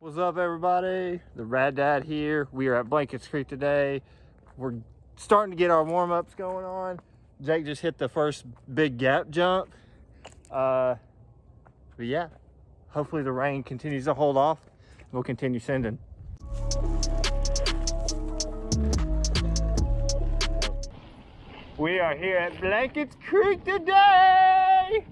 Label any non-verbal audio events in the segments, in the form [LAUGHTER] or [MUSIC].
What's up, everybody? The Rad Dad here. We are at Blankets Creek today. We're starting to get our warm ups going on. Jake just hit the first big gap jump. Uh, but yeah, hopefully the rain continues to hold off. We'll continue sending. We are here at Blankets Creek today.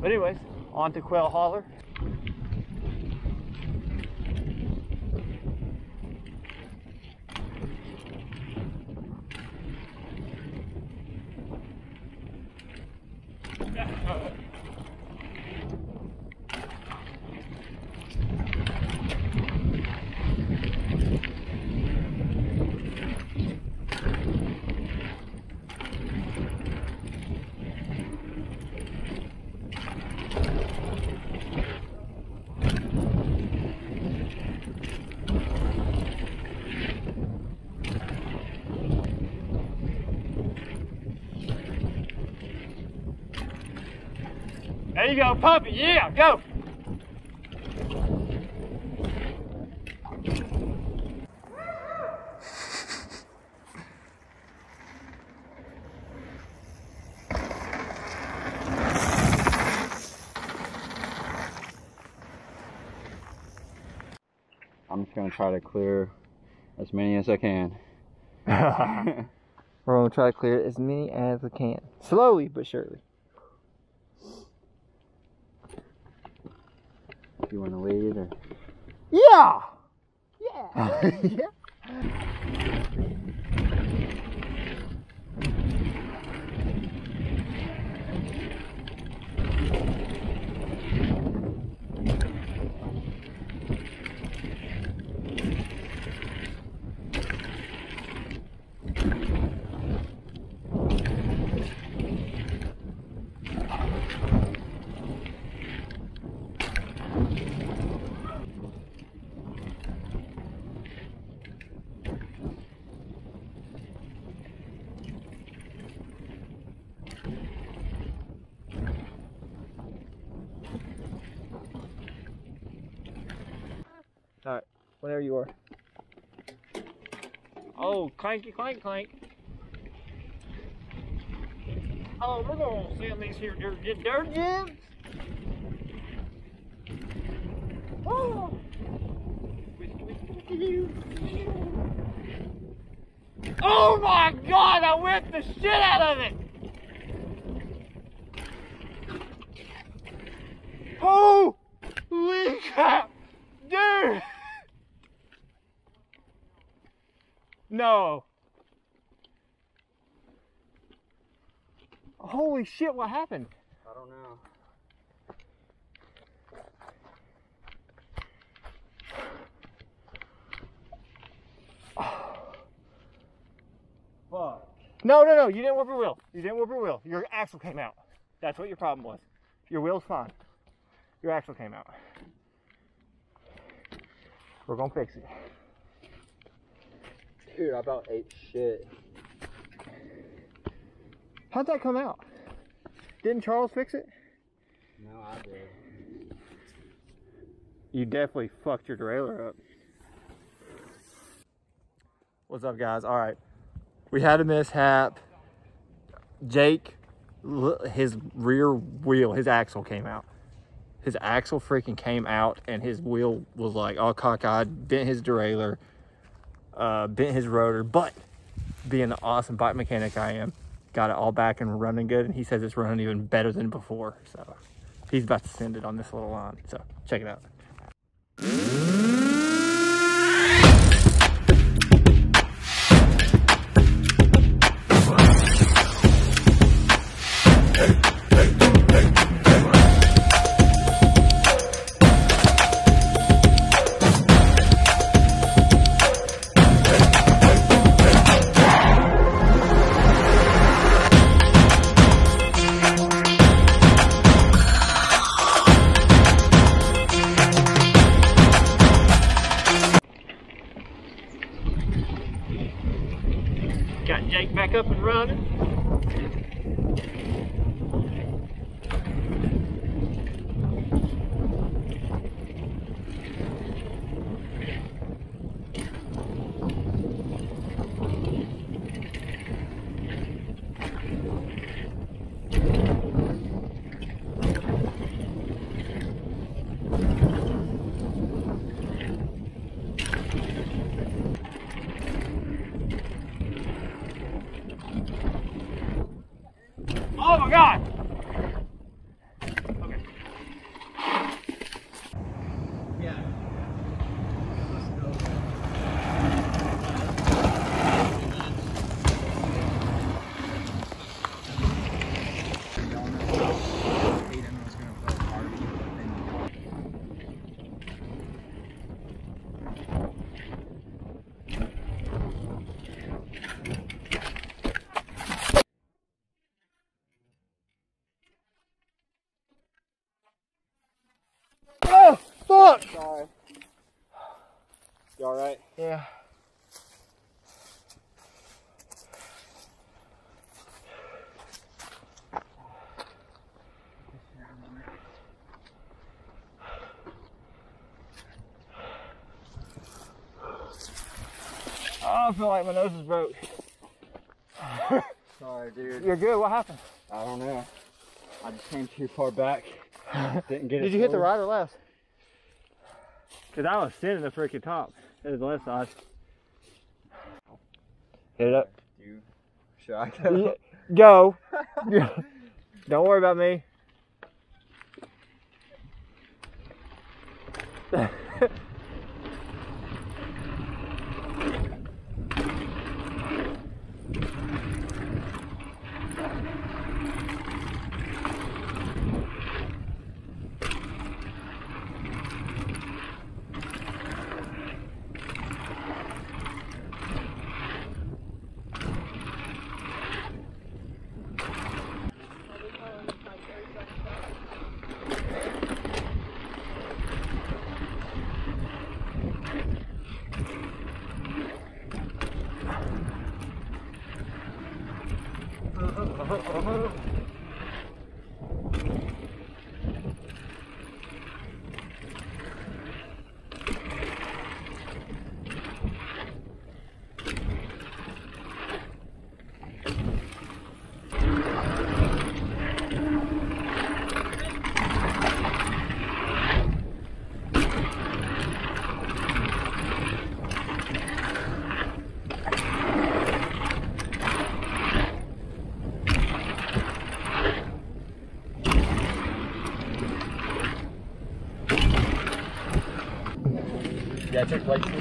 But anyways, on to Quail Holler. There you go, pump it. Yeah, go. I'm just gonna try to clear as many as I can. [LAUGHS] We're gonna try to clear as many as we can. Slowly but surely. If you wanna lead or Yeah! Yeah! yeah! [LAUGHS] [LAUGHS] whenever you are. Oh, clanky clank clank. Oh, we're gonna send these here dirt, dirt gems. Oh. Oh my god, I whipped the shit out of it! Holy crap! Dude! No. Holy shit, what happened? I don't know. Fuck. No, no, no, you didn't whip your wheel. You didn't whip your wheel. Your axle came out. That's what your problem was. Your wheel's fine. Your axle came out. We're gonna fix it. Dude, I about ate shit. How'd that come out? Didn't Charles fix it? No, I did. You definitely fucked your derailleur up. What's up, guys? All right, we had a mishap. Jake, his rear wheel, his axle came out. His axle freaking came out, and his wheel was like all cockeyed, bent his derailleur, uh, bent his rotor. But being the awesome bike mechanic I am, got it all back and running good. And he says it's running even better than before. So he's about to send it on this little line. So check it out. Got Jake back up and running. Oh God! Okay. Yeah. Oh fuck! Sorry. You alright? Yeah. Oh, I feel like my nose is broke. Sorry, dude. You're good. What happened? I don't know. I just came too far back. Didn't get it. Did you hit the forward. right or left? Cause I was sitting the freaking top. It was the left side. Hit it up. You. Should I go? Go. Don't worry about me. Oh, Took like two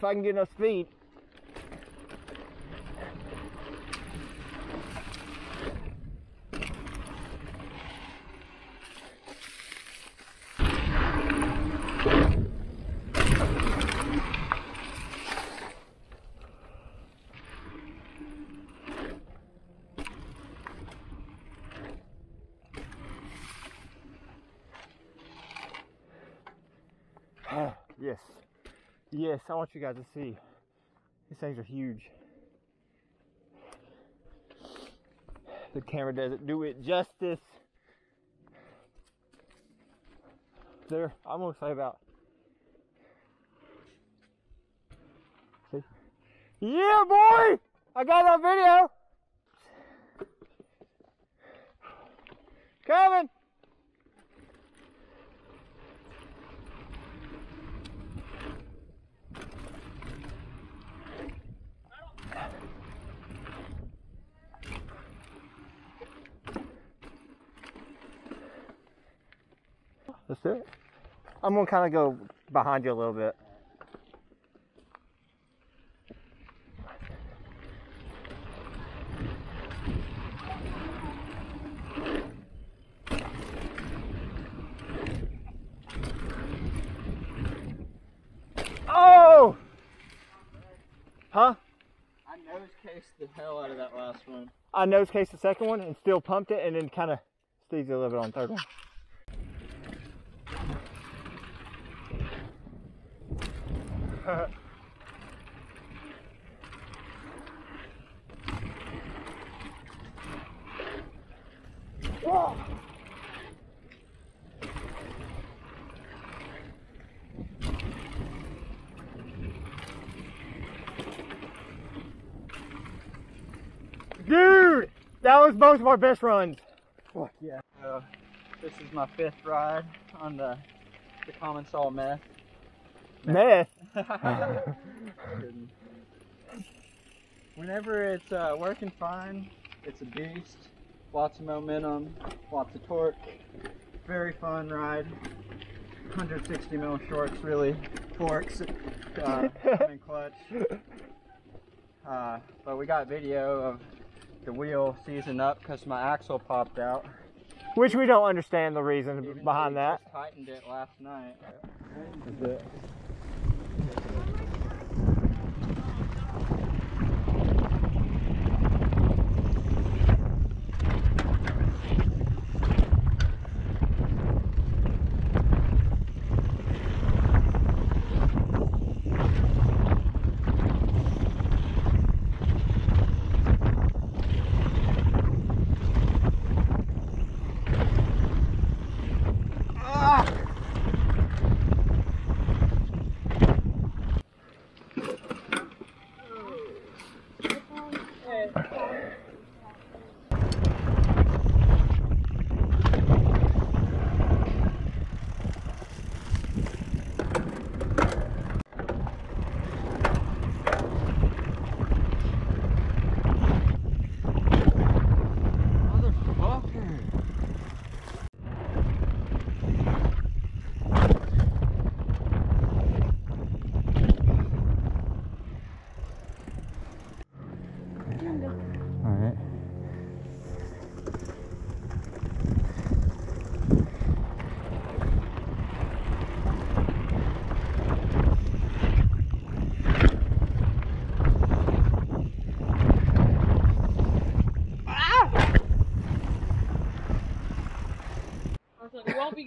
If I can get enough speed. [SIGHS] yes. Yes, I want you guys to see. These things are huge. The camera doesn't do it justice. There, I'm gonna say about. See? Yeah, boy! I got on video! Coming! It. I'm gonna kind of go behind you a little bit. Oh! Huh? I nose cased the hell out of that last one. I nose cased the second one and still pumped it and then kind of steezed a little bit on the third one. Whoa. Dude, that was both of our best runs. Fuck yeah. So, this is my fifth ride on the the Commencal meth. Meth. Kidding. [LAUGHS] Whenever it's uh, working fine, it's a beast. Lots of momentum, lots of torque. Very fun ride. 160 mil shorts really torques uh, in clutch. Uh, but we got video of the wheel seizing up because my axle popped out. Which we don't understand the reason Even behind that. just tightened it last night.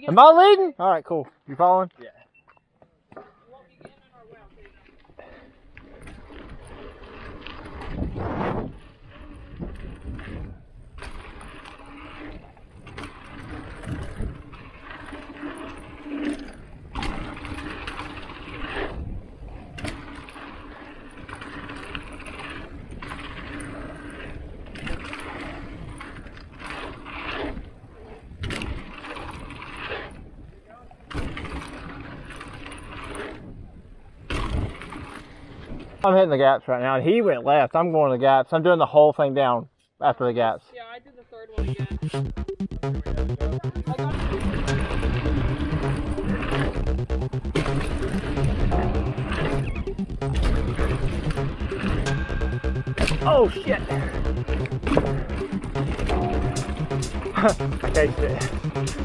Am I leading? Alright, cool. You following? Yeah. I'm hitting the gaps right now. and He went left. I'm going to the gaps. I'm doing the whole thing down after the gaps. Yeah, I did the third one again. I got it. Oh shit! [LAUGHS] I tasted it.